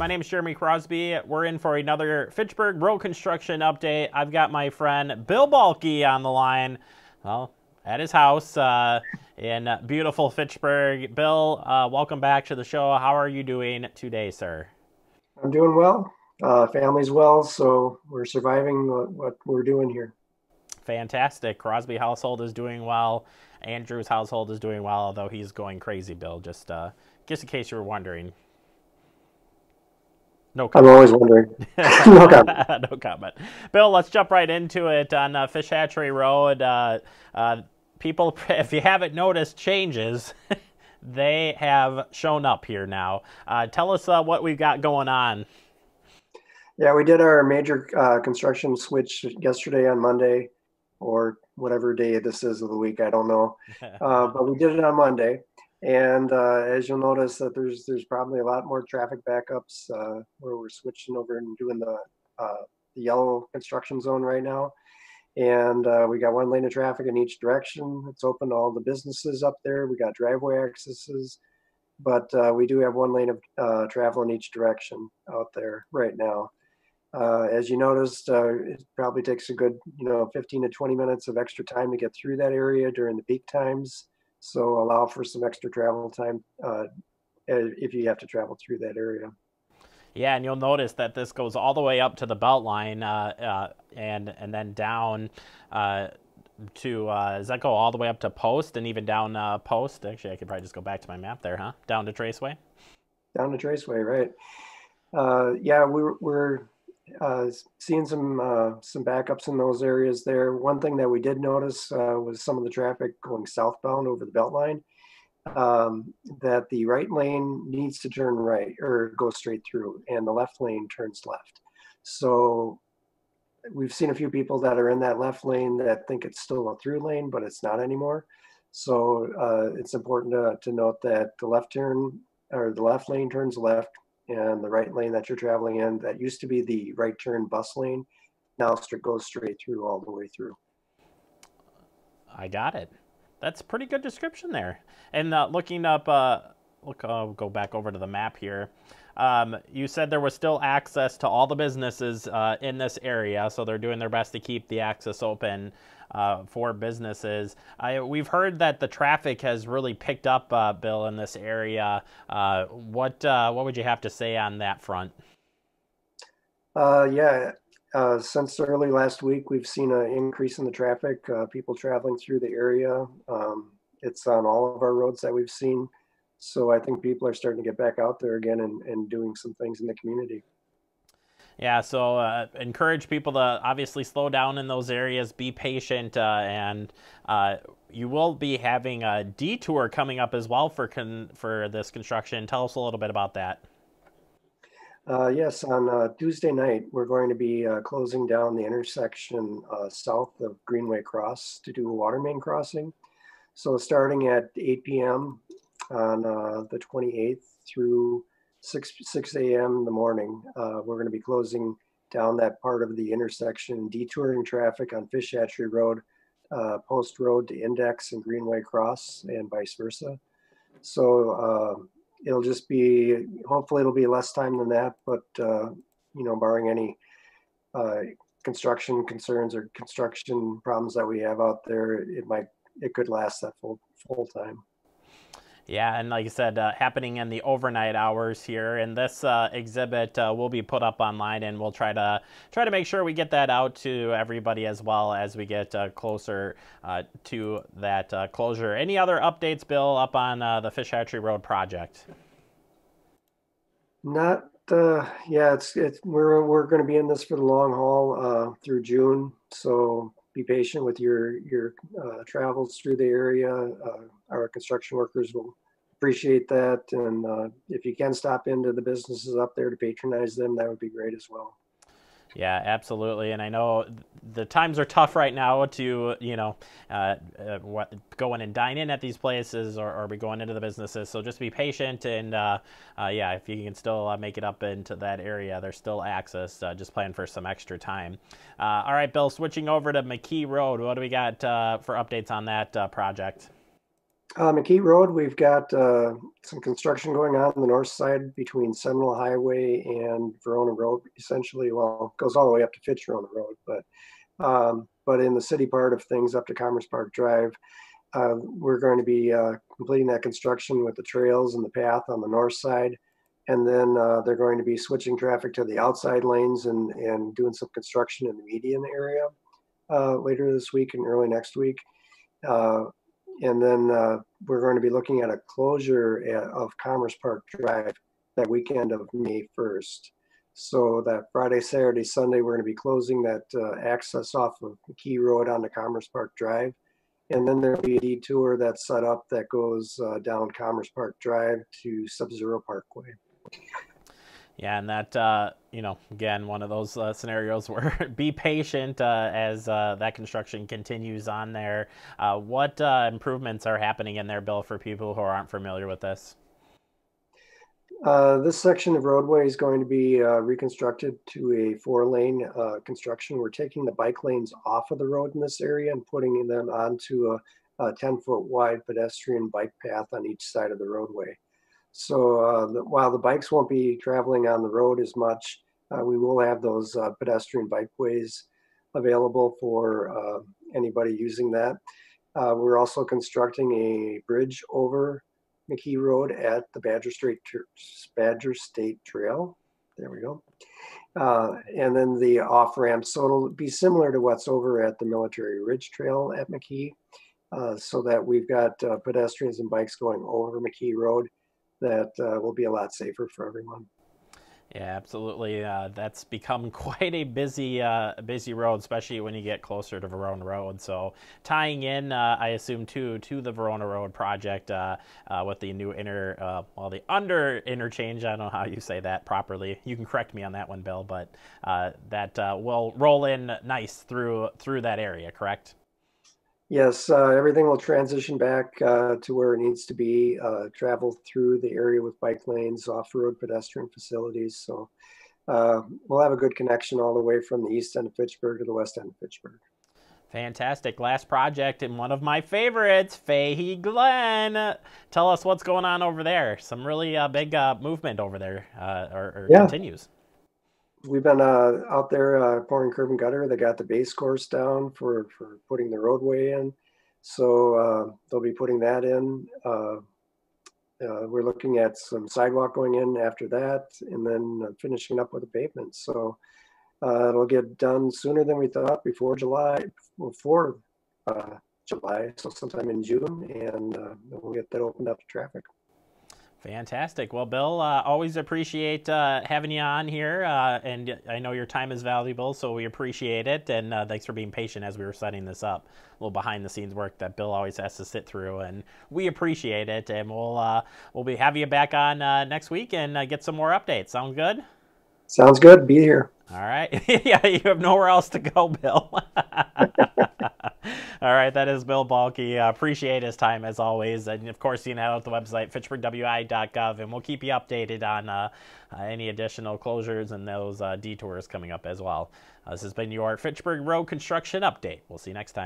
My name is Jeremy Crosby. We're in for another Fitchburg road construction update. I've got my friend Bill Balky on the line. Well, at his house uh, in beautiful Fitchburg. Bill, uh, welcome back to the show. How are you doing today, sir? I'm doing well. Uh, family's well, so we're surviving what, what we're doing here. Fantastic. Crosby household is doing well. Andrew's household is doing well, although he's going crazy, Bill. Just, uh, just in case you were wondering. No comment. I'm always wondering. no comment. no comment. Bill, let's jump right into it on uh, Fish Hatchery Road. Uh, uh, people, if you haven't noticed changes, they have shown up here now. Uh, tell us uh, what we've got going on. Yeah, we did our major uh, construction switch yesterday on Monday, or whatever day this is of the week. I don't know, but we did it on Monday. And uh, as you'll notice that there's there's probably a lot more traffic backups uh, where we're switching over and doing the uh, the yellow construction zone right now. And uh, we got one lane of traffic in each direction. It's open to all the businesses up there. We got driveway accesses, but uh, we do have one lane of uh, travel in each direction out there right now. as you noticed, it probably takes a good, you know, 15 to 20 minutes of extra time to get through that area during the peak times. So allow for some extra travel time uh, if you have to travel through that area. Yeah, and you'll notice that this goes all the way up to the belt line uh, uh, and and then down uh, to uh, does that go all the way up to post and even down uh, post? Actually, I could probably just go back to my map there, huh? Down to Traceway. Down to Traceway, right? Uh, yeah, we're we're uh, seeing some uh, some backups in those areas there. One thing that we did notice uh, was some of the traffic going southbound over the Beltline. Um, that the right lane needs to turn right or go straight through, and the left lane turns left. So we've seen a few people that are in that left lane that think it's still a through lane, but it's not anymore. So uh, it's important to, to note that the left turn or the left lane turns left, and the right lane that you're traveling in that used to be the right turn bus lane now goes straight through all the way through. I got it. That's pretty good description there. And uh, looking up, uh, look, I'll go back over to the map here. Um, you said there was still access to all the businesses uh, in this area, so they're doing their best to keep the access open uh, for businesses. I, we've heard that the traffic has really picked up, uh, Bill, in this area. Uh, what uh, what would you have to say on that front? Uh, yeah, since early last week, we've seen an increase in the traffic. people traveling through the area. Um, it's on all of our roads that we've seen. So I think people are starting to get back out there again and, and doing some things in the community. Yeah, so uh, encourage people to obviously slow down in those areas, be patient, uh, and uh, you will be having a detour coming up as well for con- for this construction. Tell us a little bit about that. Uh, yes, on uh, Tuesday night, we're going to be uh, closing down the intersection south of Greenway Cross to do a water main crossing. So starting at 8 p.m. on the 28th through 6 6 a.m. in the morning. Uh, we're going to be closing down that part of the intersection, detouring traffic on Fish Hatchery Road, uh, Post Road to Index and Greenway Cross, and vice versa. So uh, it'll just be, hopefully, it'll be less time than that, but uh, you know, barring any uh, construction concerns or construction problems that we have out there, it might, it could last that full full time. Yeah, and like I said, uh, happening in the overnight hours here, and this uh, exhibit uh, will be put up online, and we'll try to try to make sure we get that out to everybody as well as we get uh, closer uh, to that uh, closure. Any other updates, Bill, up on the Fish Hatchery Road project? Not, yeah, it's it's we're we're going to be in this for the long haul through June, so be patient with your your travels through the area our construction workers will appreciate that. And uh, if you can stop into the businesses up there to patronize them, that would be great as well. Yeah, absolutely. And I know the times are tough right now to, you know, uh, uh, what, going and dine in at these places or, or, be going into the businesses. So just be patient. And uh, uh yeah, if you can still uh, make it up into that area, there's still access. Uh, just plan for some extra time. all right, Bill, switching over to McKee Road. What do we got for updates on that project? Uh, McKee Road, we've got uh, some construction going on on the north side between Seminole Highway and Verona Road. Essentially, well, it goes all the way up to Fitchrona Road, but um, but in the city part of things, up to Commerce Park Drive, uh, we're going to be uh, completing that construction with the trails and the path on the north side, and then uh, they're going to be switching traffic to the outside lanes and and doing some construction in the median area uh, later this week and early next week. Uh, and then uh, we're going to be looking at a closure at, of Commerce Park Drive that weekend of May 1st. So that Friday, Saturday, Sunday, we're going to be closing that uh, access off of Key Road onto Commerce Park Drive. And then there'll be a detour that's set up that goes uh, down Commerce Park Drive to Sub-Zero Parkway. Yeah, and that uh, you know, again, one of those uh, scenarios where be patient uh, as uh, that construction continues on there. Uh, what uh, improvements are happening in there, Bill, for people who aren't familiar with this? this section of roadway is going to be reconstructed to a four-lane construction. We're taking the bike lanes off of the road in this area and putting them onto a, a 10-foot wide pedestrian bike path on each side of the roadway. So uh, the, while the bikes won't be traveling on the road as much, uh, we will have those uh, pedestrian bikeways available for uh, anybody using that. Uh, we're also constructing a bridge over McKee Road at the Badger Badger State Trail. There we go. Uh, and then the off ramp. So it'll be similar to what's over at the Military Ridge Trail at McKee, so that we've got pedestrians and bikes going over McKee Road that uh, will be a lot safer for everyone. Yeah, absolutely. Uh, that's become quite a busy, uh, busy road, especially when you get closer to Verona Road. So tying in, uh, I assume too, to the Verona Road project uh, uh, with the new inner, uh, well, the under interchange. I don't know how you say that properly. You can correct me on that one, Bill. But that will roll in nice through through that area, correct? Yes, uh, everything will transition back uh, to where it needs to be, uh, travel through the area with bike lanes, off-road pedestrian facilities. So uh, we'll have a good connection all the way from the east end of Fitchburg to the west end of Fitchburg. Fantastic. Last project and one of my favorites, Fahey Glen. Tell us what's going on over there. Some really uh, big uh, movement over there or, or yeah. continues we've been uh, out there uh, pouring curb and gutter. They got the base course down for for putting the roadway in, so uh, they'll be putting that in. Uh, uh, we're looking at some sidewalk going in after that, and then uh, finishing up with the pavement. So it'll get done sooner than we thought before July, before July, so sometime in June, and we'll get that opened up to traffic. Fantastic. Well, Bill, uh, always appreciate uh, having you on here, uh, and I know your time is valuable, so we appreciate it. And uh, thanks for being patient as we were setting this up. A little behind-the-scenes work that Bill always has to sit through, and we appreciate it. And we'll uh, we'll be have you back on uh, next week and get some more updates. Sound good? Sounds good. Be here. All right. yeah, you have nowhere else to go, Bill. All right, that is Bill Balky. Uh, appreciate his time as always. And of course, you can head out the website, fitchburgwi.gov, and we'll keep you updated on uh, uh, any additional closures and those uh, detours coming up as well. This has been your Fitchburg Road Construction Update. We'll see you next time.